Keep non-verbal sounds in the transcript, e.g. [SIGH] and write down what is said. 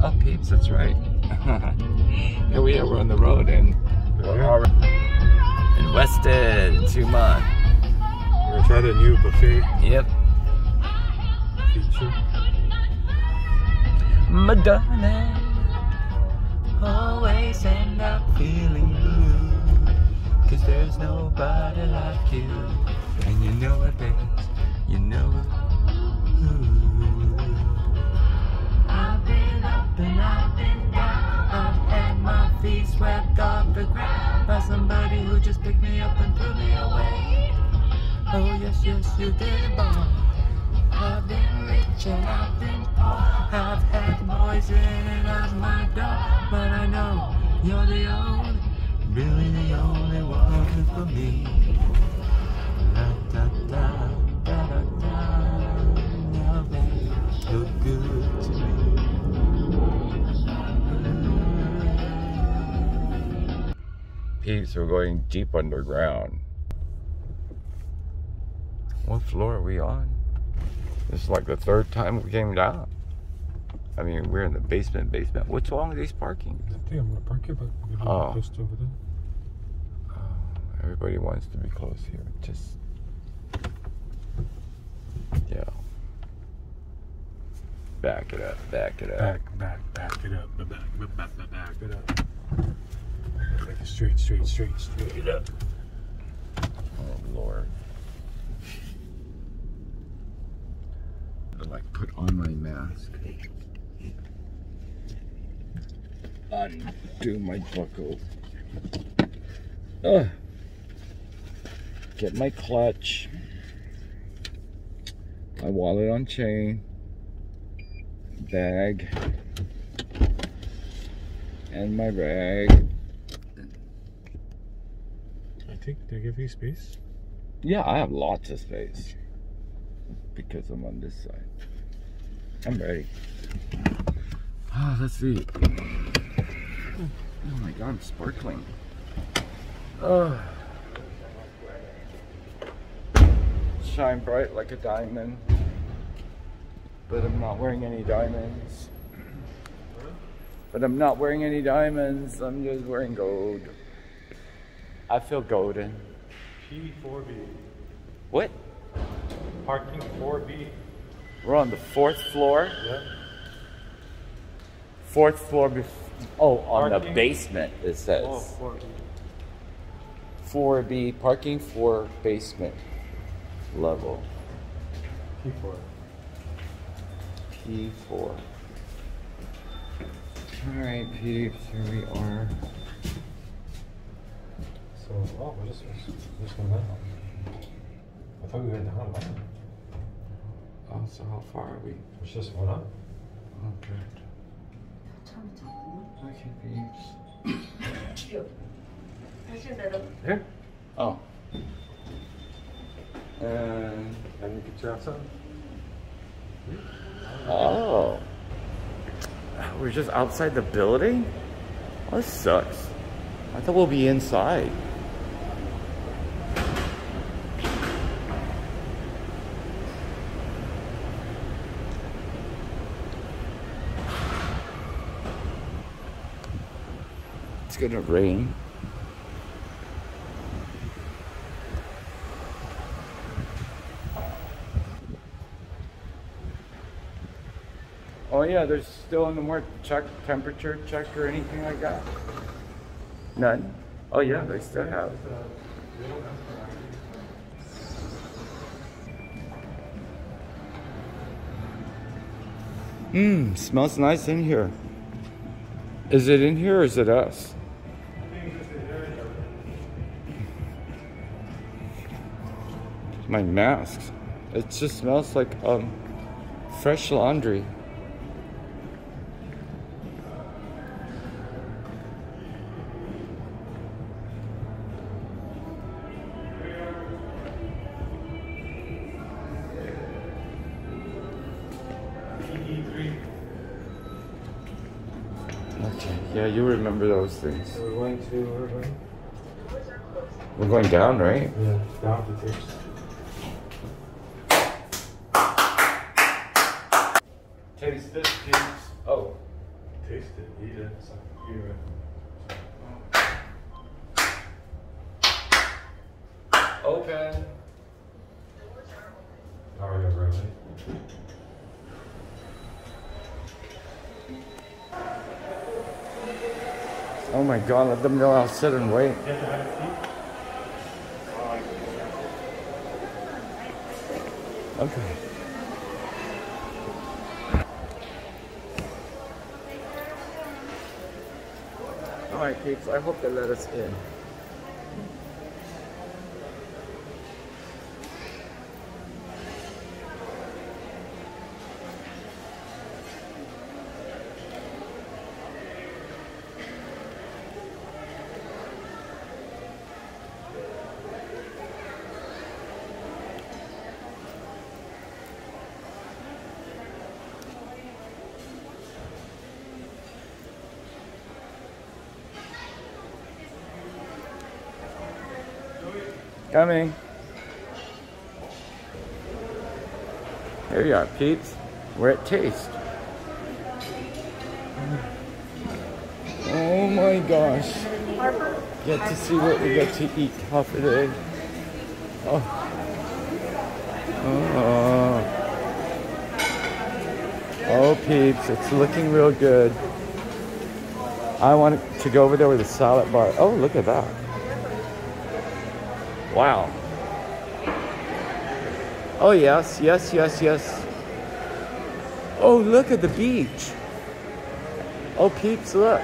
Oh, peeps, that's right. [LAUGHS] Here we are, we're on the road and we're already in Westin, months. We're gonna try the new buffet Yep. feature. Madonna, always end up feeling blue. Cause there's nobody like you. And you know it, baby. You know it. Somebody who just picked me up and threw me away. Oh, yes, yes, you did, boy. I've been rich and I've been poor. I've had boys in and out my door. But I know you're the only, really the only one for Peeps, we're going deep underground. What floor are we on? This is like the third time we came down. I mean, we're in the basement, basement. What's wrong with these parking? I think I'm gonna park here, but we're gonna Oh. close over there. Oh, everybody wants to be close here. Just, yeah. Back it up, back it up. Back, back, back it up, back, back, back, back, back it up. Like straight, straight, straight, straight up. Oh, Lord. I like put on my mask. Undo my buckle. Ugh. Get my clutch. My wallet on chain. Bag. And my bag. I think they give you space. Yeah, I have lots of space because I'm on this side. I'm ready. Ah, let's see. Oh my god, I'm sparkling. Oh. Shine bright like a diamond. But I'm not wearing any diamonds. But I'm not wearing any diamonds. I'm just wearing gold. I feel golden. P4B. What? Parking 4B. We're on the fourth floor. Yeah. Fourth floor. Bef- oh, on the basement it says. Oh, 4B. 4B parking for basement level. P4. P4. All right, peeps, here we are. So, oh, we're just, we're just going down. I thought we went down. wasn't? Oh, so how far are we? It's just one up. Okay. Okay, peeps. [COUGHS] Here. Oh. And And you get your outside. oh, we're just outside the building. Oh, this sucks. I thought we'll be inside. Gonna rain. Oh yeah, there's still no more check temperature check or anything like that. None. Oh yeah, they still have. Mmm, smells nice in here. Is it in here or is it us? My mask. It just smells like um fresh laundry. Okay, yeah, you remember those things. So we're going to, we're going, We're going down, right? yeah, down to tips. Taste this, peeps. Oh. taste it, eat it. So here. Open. Are you really? Oh my god, let them know I'll sit and wait. Okay. Alright, peeps, I hope they let us in. Coming. Here you are, peeps. We're at Taste. Oh my gosh. Get to see what we get to eat half a day. Oh. Oh. Oh, peeps, it's looking real good. I want to go over there with a salad bar. Oh, look at that. Wow. Oh, yes, yes, yes, yes. Oh, look at the beach. Oh, peeps, look.